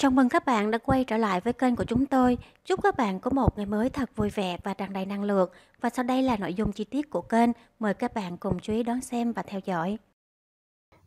Chào mừng các bạn đã quay trở lại với kênh của chúng tôi. Chúc các bạn có một ngày mới thật vui vẻ và tràn đầy năng lượng. Và sau đây là nội dung chi tiết của kênh. Mời các bạn cùng chú ý đón xem và theo dõi.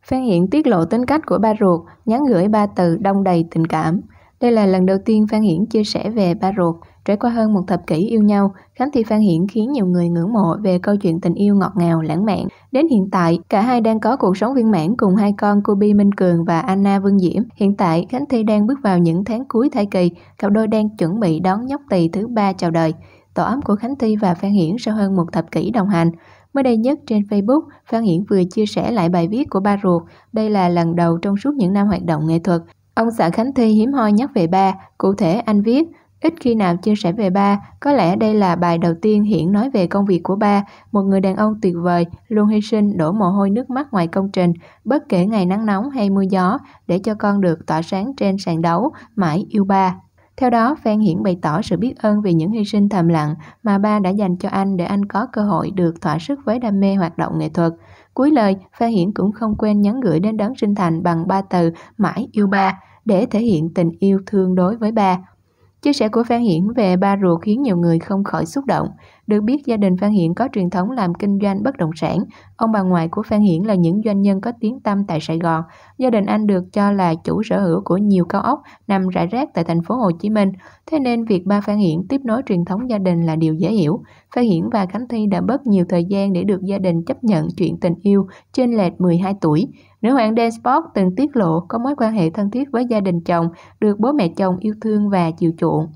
Phan hiện tiết lộ tính cách của ba ruột, nhắn gửi ba từ đông đầy tình cảm. Đây là lần đầu tiên Phan Hiển chia sẻ về ba ruột. Trải qua hơn một thập kỷ yêu nhau, Khánh Thi Phan Hiển khiến nhiều người ngưỡng mộ về câu chuyện tình yêu ngọt ngào, lãng mạn. Đến hiện tại, cả hai đang có cuộc sống viên mãn cùng hai con Kobe Minh Cường và Anna Vương Diễm. Hiện tại, Khánh Thi đang bước vào những tháng cuối thai kỳ, cặp đôi đang chuẩn bị đón nhóc tỳ thứ ba chào đời. Tổ ấm của Khánh Thi và Phan Hiển sau hơn một thập kỷ đồng hành. Mới đây nhất trên Facebook, Phan Hiển vừa chia sẻ lại bài viết của ba ruột. Đây là lần đầu trong suốt những năm hoạt động nghệ thuật. Ông xã Khánh Thi hiếm hoi nhắc về ba, cụ thể anh viết Ít khi nào chia sẻ về ba, có lẽ đây là bài đầu tiên Hiển nói về công việc của ba, một người đàn ông tuyệt vời, luôn hy sinh đổ mồ hôi nước mắt ngoài công trình, bất kể ngày nắng nóng hay mưa gió, để cho con được tỏa sáng trên sàn đấu, mãi yêu ba. Theo đó, Phan Hiển bày tỏ sự biết ơn vì những hy sinh thầm lặng mà ba đã dành cho anh để anh có cơ hội được thỏa sức với đam mê hoạt động nghệ thuật. Cuối lời, Phan Hiển cũng không quên nhắn gửi đến đấng sinh thành bằng ba từ mãi yêu ba để thể hiện tình yêu thương đối với ba. Chia sẻ của Phan Hiển về ba ruột khiến nhiều người không khỏi xúc động. Được biết, gia đình Phan Hiển có truyền thống làm kinh doanh bất động sản. Ông bà ngoại của Phan Hiển là những doanh nhân có tiếng tăm tại Sài Gòn. Gia đình anh được cho là chủ sở hữu của nhiều cao ốc nằm rải rác tại thành phố Hồ Chí Minh. Thế nên việc ba Phan Hiển tiếp nối truyền thống gia đình là điều dễ hiểu. Phan Hiển và Khánh Thi đã bớt nhiều thời gian để được gia đình chấp nhận chuyện tình yêu trên lệch 12 tuổi. Nữ hoàng Dan Sport từng tiết lộ có mối quan hệ thân thiết với gia đình chồng, được bố mẹ chồng yêu thương và chiều chuộng.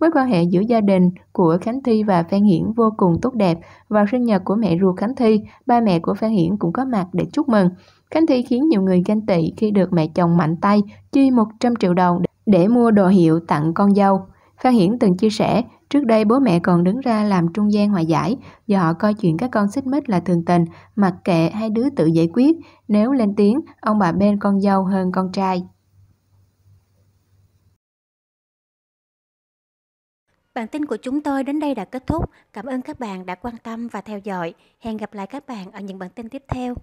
Mối quan hệ giữa gia đình của Khánh Thi và Phan Hiển vô cùng tốt đẹp. Vào sinh nhật của mẹ ruột Khánh Thi, ba mẹ của Phan Hiển cũng có mặt để chúc mừng. Khánh Thi khiến nhiều người ganh tị khi được mẹ chồng mạnh tay chi 100 triệu đồng để mua đồ hiệu tặng con dâu. Phan Hiển từng chia sẻ, trước đây bố mẹ còn đứng ra làm trung gian hòa giải, do họ coi chuyện các con xích mích là thường tình, mặc kệ hai đứa tự giải quyết, nếu lên tiếng, ông bà bên con dâu hơn con trai. Bản tin của chúng tôi đến đây đã kết thúc. Cảm ơn các bạn đã quan tâm và theo dõi. Hẹn gặp lại các bạn ở những bản tin tiếp theo.